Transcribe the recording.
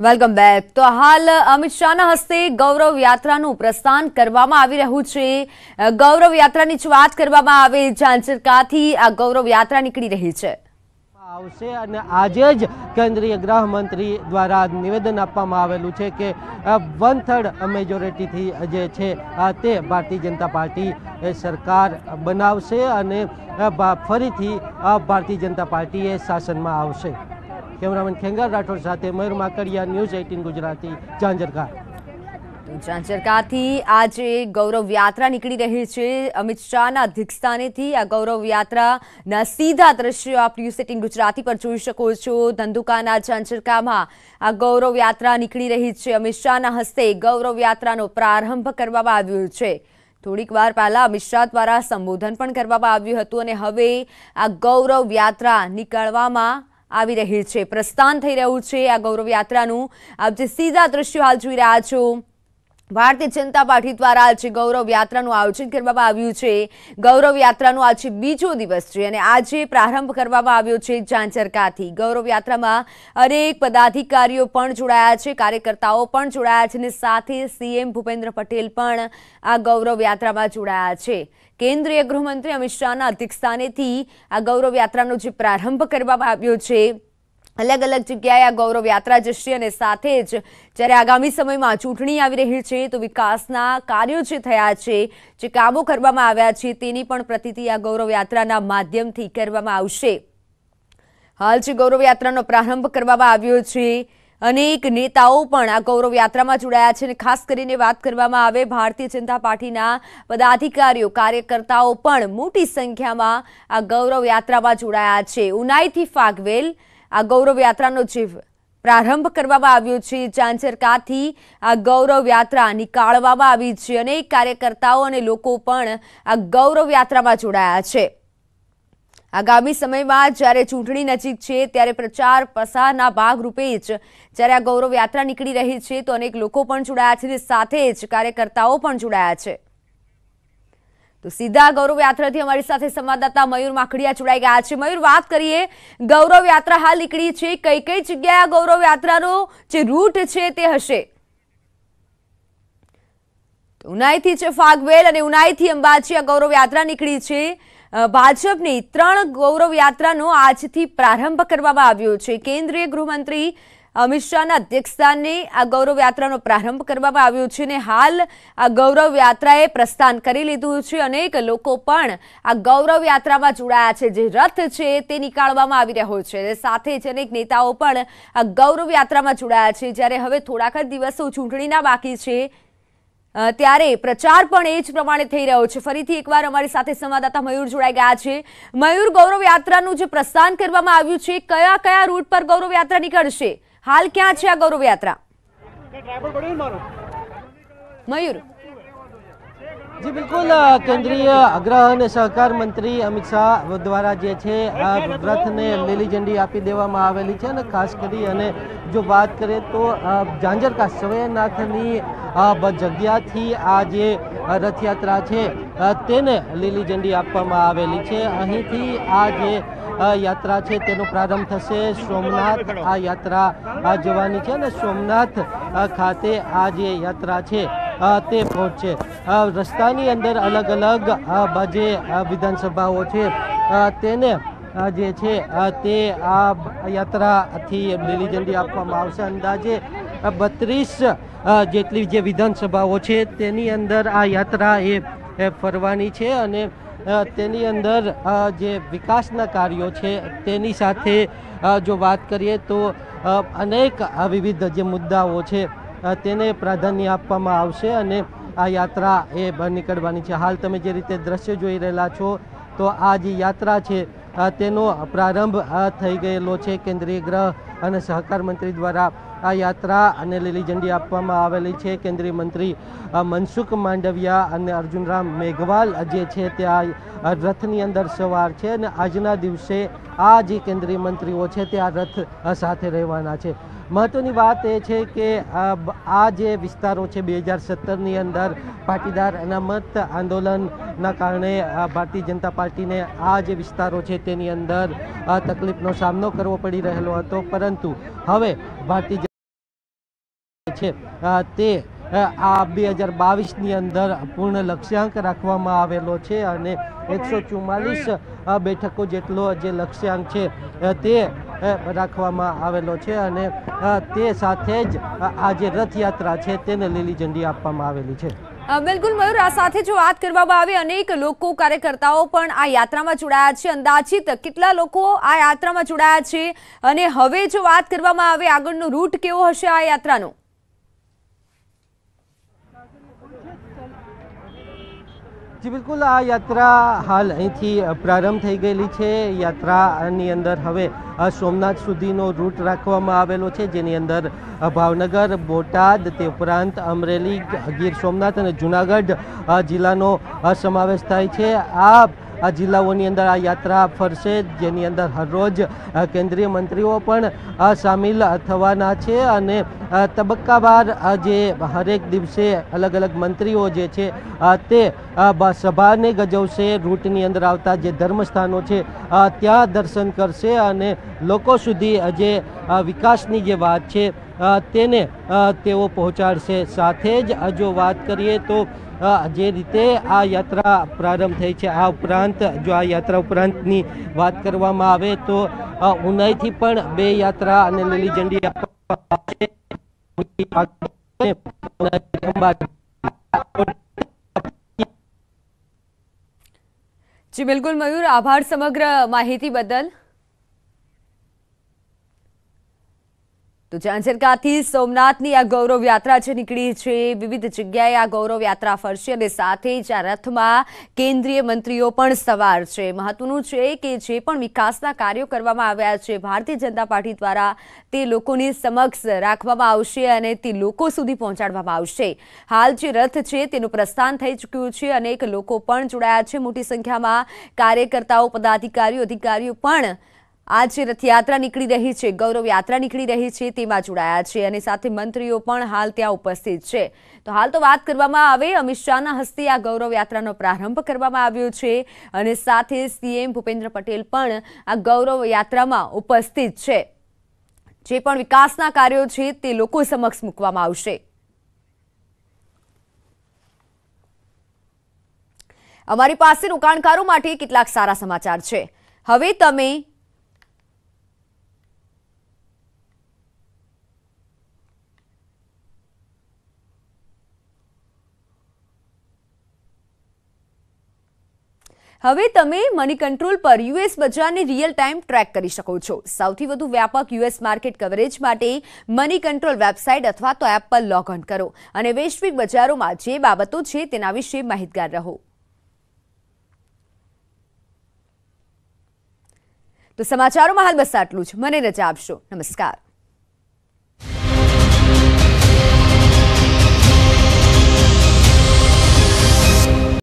Welcome back તો હાલ અમિત શાહના હસ્તે ગૌરવ યાત્રાનું પ્રસ્થાન કરવામાં આવી રહ્યું છે. ગૌરવ યાત્રાની જ વાત કરવામાં આવે ઝાંઝરકાથી આ ગૌરવ યાત્રા નીકળી રહી છે. આવશે અને આજે જ કેન્દ્રીય ગૃહમંત્રી દ્વારા નિવેદન આપવામાં આવેલું છે કે વન થર્ડ મેજોરિટીથી જે છે તે ભારતીય જનતા પાર્ટી સરકાર બનાવશે અને ફરીથી ભારતીય જનતા પાર્ટી એ શાસનમાં આવશે. કેમેરામેન ખેંગર રાઠોડ સાથે મયુર માકડિયા, ન્યૂઝ એઇટીન ગુજરાતી ઝાંઝરકા ઝાંઝરકાથી આજે ગૌરવ યાત્રા નીકળી રહી છે. અમિત શાહના અધ્યક્ષસ્થાનેથી આ ગૌરવ યાત્રાના સીધા દ્રશ્યો આપ ન્યૂઝ એટીન ગુજરાતી પર જોઈ શકો છો. ધંધુકાના ઝાંઝરકામાં આ ગૌરવ યાત્રા નીકળી રહી છે. અમિત શાહના હસ્તે ગૌરવ યાત્રાનો પ્રારંભ કરવામાં આવ્યો છે. થોડીક વાર પહેલાં અમિત શાહ દ્વારા સંબોધન પણ કરવામાં આવ્યું હતું અને હવે આ ગૌરવ યાત્રા નીકળવામાં આવી રહી છે. પ્રસ્થાન થઈ રહ્યું છે આ ગૌરવ યાત્રાનું આપ જે સીધા દ્રશ્યો હાલ જોઈ રહ્યા છો. ભારતીય જનતા પાર્ટી દ્વારા આજે ગૌરવ યાત્રાનું આયોજન કરવામાં આવ્યું છે, ગૌરવ યાત્રાનો આજે બીજો દિવસ છે અને આજે પ્રારંભ કરવામાં આવ્યો છે ઝાંઝરકાથી ગૌરવ યાત્રામાં અનેક પદાધિકારીઓ પણ જોડાયા છે, કાર્યકર્તાઓ પણ જોડાયા છે અને સાથે સીએમ ભૂપેન્દ્ર પટેલ પણ આ ગૌરવ યાત્રામાં જોડાયા છે. કેન્દ્રીય ગૃહમંત્રી અમિત શાહના અધ્યક્ષસ્થાનેથી આ ગૌરવ યાત્રાનો જે પ્રારંભ કરવામાં આવ્યો છે અલગ અલગ જગ્યાએ આ ગૌરવ યાત્રા જશે અને સાથે જ જ્યારે આગામી સમયમાં ચૂંટણી આવી રહી છે તો વિકાસના કાર્યો જે થયા છે, જે કામો કરવામાં આવ્યા છે, તેની પણ પ્રતિતિ આ ગૌરવ યાત્રાના માધ્યમથી કરવામાં આવશે. હાલ જે ગૌરવ યાત્રાનો પ્રારંભ કરવામાં આવ્યો છે, અનેક નેતાઓ પણ આ ગૌરવ યાત્રામાં જોડાયા છે અને ખાસ કરીને વાત કરવામાં આવે ભારતીય જનતા પાર્ટીના પદાધિકારીઓ, કાર્યકર્તાઓ પણ મોટી સંખ્યામાં આ ગૌરવ યાત્રામાં જોડાયા છે. ઉનાઈથી ફાગવેલ આ ગૌરવ યાત્રાનો જે પ્રારંભ કરવામાં આવ્યો છે. ચાંચરકાથી આ ગૌરવ યાત્રા નીકાળવામાં આવી છે અનેક કાર્યકર્તાઓ અને લોકો પણ આ ગૌરવ યાત્રામાં જોડાયા છે. આગામી સમયમાં જ્યારે ચૂંટણી નજીક છે ત્યારે પ્રચાર પ્રસારના ભાગરૂપે જ જ્યારે આ ગૌરવ યાત્રા નીકળી રહી છે તો અનેક લોકો પણ જોડાયા છે સાથે જ કાર્યકર્તાઓ પણ જોડાયા છે. તો સીધા ગૌરવ યાત્રાથી અમારી સાથે સંવાદદાતા મયુર માખડિયા જોડાઈ ગયા છે. મયુર, વાત કરીએ ગૌરવ યાત્રા હાલ નીકળી છે. કઈ કઈ જગ્યાએ ગૌરવ યાત્રાનો જે રૂટ છે તે હશે? ઉનાઈથી છે ફાગવેલ અને ઉનાઈથી અંબાજી આ ગૌરવ યાત્રા નીકળી છે. ભાજપની ત્રણ ગૌરવ યાત્રાનો આજથી પ્રારંભ કરવામાં આવ્યો છે. કેન્દ્રીય ગૃહમંત્રી અમિત શાહના અધ્યક્ષસ્થાને આ ગૌરવ યાત્રાનો પ્રારંભ કરવામાં આવ્યો છે અને હાલ આ ગૌરવ યાત્રાએ પ્રસ્થાન કરી લીધું છે. અનેક લોકો પણ આ ગૌરવ યાત્રામાં જોડાયા છે. જે રથ છે તે નીકાળવામાં આવી રહ્યો છે. સાથે જ અનેક નેતાઓ પણ આ ગૌરવ યાત્રામાં જોડાયા છે. જ્યારે હવે થોડાક જ દિવસો ચૂંટણીના બાકી છે ત્યારે પ્રચાર પણ એ જ પ્રમાણે થઈ રહ્યો છે. ફરીથી એકવાર અમારી સાથે સંવાદદાતા મયુર જોડાઈ ગયા છે. મયુર, ગૌરવ યાત્રાનું જે પ્રસ્થાન કરવામાં આવ્યું છે કયા કયા રૂટ પર ગૌરવ યાત્રા નીકળશે? હાલ ક્યાં છે આ ગૌરવ યાત્રા મયુર. જી બિલકુલ કેન્દ્રીય અગ્રહ અને સહકાર મંત્રી અમિત શાહ દ્વારા જે છે આ રથને લીલી ઝંડી આપી દેવામાં આવેલી છે અને ખાસ કરી અને જો વાત કરીએ તો ઝાંઝરકા સવયનાથની જગ્યાથી આ જે રથયાત્રા છે તેને લીલી ઝંડી આપવામાં આવેલી છે. અહીંથી આ જે યાત્રા છે, તેનો પ્રારંભ થશે. સોમનાથ આ યાત્રા જવાની છે અને સોમનાથ ખાતે આ જે યાત્રા છે તે પહોંચશે. રસ્તાની અંદર અલગ અલગ જે વિધાનસભાઓ છે. તેને જે છે તે આ યાત્રાથી લીલી ઝંડી આપવામાં આવશે. અંદાજે બત્રીસ જેટલી જે વિધાનસભાઓ છે, તેની અંદર આ યાત્રા એ ફરવાની છે અને તેની અંદર જે વિકાસના કાર્યો છે, તેની સાથે જો વાત કરીએ તો અનેક વિવિધ જે મુદ્દાઓ છે તેને પ્રાધાન્ય આપવામાં આવશે અને આ યાત્રા એ બહાર નીકળવાની છે. હાલ તમે જે રીતે દ્રશ્ય જોઈ રહેલા છો, તો આ જે યાત્રા છે તેનો પ્રારંભ થઈ ગયેલો છે કેન્દ્રીય ગૃહ અને સહકાર મંત્રી દ્વારા આ યાત્રા અને લીલી ઝંડી આપવામાં આવેલી છે. કેન્દ્રીય મંત્રી મનસુખ માંડવિયા અને અર્જુનરામ મેઘવાલ જે છે તે આ રથની અંદર સવાર છે અને આજના દિવસે આ જે કેન્દ્રીય મંત્રીઓ છે તે આ રથ સાથે રહેવાના છે. મહત્વની વાત એ છે કે આ જે વિસ્તારો છે બે હજાર સત્તરની અંદર, પાટીદાર અનામત આંદોલનના કારણે ભારતીય જનતા પાર્ટીને આ જે વિસ્તારો છે તેની અંદર તકલીફનો સામનો કરવો પડી રહેલો હતો. પરંતુ હવે ભારતીય છે તે આ બે હજાર બાવીસની અંદર પૂર્ણ લક્ષ્યાંક રાખવામાં આવેલો છે અને એકસો ચુમ્માલીસ બેઠકો જેટલો જે લક્ષ્યાંક છે તે રાખવામાં આવેલો છે અને તે સાથે જ આ જે રથયાત્રા છે તેને લીલી ઝંડી આપવામાં આવેલી છે. બિલકુલ મયુર, આ સાથે જો વાત કરવામાં આવે, અનેક લોકો, કાર્યકર્તાઓ પણ આ યાત્રામાં જોડાયા છે. અંદાજિત કેટલા લોકો આ યાત્રામાં જોડાયા છે? અને હવે જો વાત કરવામાં આવે, આગળનો રૂટ કેવો હશે આ યાત્રાનો? જી, બિલકુલ, આ યાત્રા હાલ અહીંથી પ્રારંભ થઈ ગયેલી છે. યાત્રાની અંદર હવે સોમનાથ સુધીનો રૂટ રાખવામાં આવેલો છે, જેની અંદર ભાવનગર, બોટાદ, તે ઉપરાંત અમરેલી, ગીર સોમનાથ અને જુનાગઢ જિલ્લાનો સમાવેશ થાય છે. આ આ જિલ્લાઓની અંદર આ યાત્રા ફરશે, જેની અંદર હરરોજ કેન્દ્રીય મંત્રીઓ પણ સામેલ થવાના છે અને તબક્કાવાર જે હરેક દિવસે અલગ અલગ મંત્રીઓ જે છે તે સભાને ગજવશે, રૂટની અંદર આવતા જે ધર્મસ્થાનો છે ત્યાં દર્શન કરશે અને લોકો સુધી જે વિકાસની જે વાત છે તેને તેઓ પહોંચાડશે. સાથે જ જો વાત કરીએ તો જે રીતે આ યાત્રા પ્રારંભ થઈ છે, આ ઉપરાંત, જો આ યાત્રા ઉપરાંતની વાત કરવામાં આવે તો ઉનાઈથી પણ બે યાત્રા અને લીલી ઝંડી જી, બિલકુલ, મયુર, આભાર સમગ્ર માહિતી બદલ. તો ઝાંઝરકાથી સોમનાથની આ ગૌરવ યાત્રા છે નીકળી છે, વિવિધ જગ્યાએ આ ગૌરવ યાત્રા ફરશે અને સાથે જ આ રથમાં કેન્દ્રીય મંત્રીઓ પણ સવાર છે. મહત્વનું છે કે જે પણ વિકાસના કાર્યો કરવામાં આવ્યા છે, ભારતીય જનતા પાર્ટી દ્વારા તે લોકોની સમક્ષ રાખવામાં આવશે અને તે લોકો સુધી પહોંચાડવામાં આવશે. હાલ જે રથ છે તેનું પ્રસ્થાન થઈ ચૂક્યું છે, અનેક લોકો પણ જોડાયા છે. મોટી સંખ્યામાં કાર્યકર્તાઓ, પદાધિકારીઓ, અધિકારીઓ પણ આ જે રથયાત્રા નીકળી રહી છે, ગૌરવ યાત્રા નીકળી રહી છે, તેમાં જોડાયા છે અને સાથે મંત્રીઓ પણ હાલ ત્યાં ઉપસ્થિત છે. તો હાલ તો વાત કરવામાં આવે, અમિત શાહના હસ્તે આ ગૌરવ યાત્રાનો પ્રારંભ કરવામાં આવ્યો છે અને સાથે સીએમ ભૂપેન્દ્ર પટેલ પણ આ ગૌરવ યાત્રામાં ઉપસ્થિત છે. જે પણ વિકાસના કાર્યો છે, તે લોકો સમક્ષ મૂકવામાં આવશે. અમારી પાસે રોકાણકારો માટે કેટલાક સારા સમાચાર છે. હવે તમે હવે તમે મની કંટ્રોલ પર યુએસ બજારને રિયલ ટાઈમ ટ્રેક કરી શકો છો. સૌથી વધુ વ્યાપક યુએસ માર્કેટ કવરેજ માટે મની કંટ્રોલ વેબસાઇટ અથવા તો એપ પર લોગ ઓન કરો અને વૈશ્વિક બજારોમાં જે બાબતો છે તેના વિશે માહિતગાર રહો. તો સમાચારોમાં હાલ બસ આટલું જ. મને રજા આપશો. નમસ્કાર.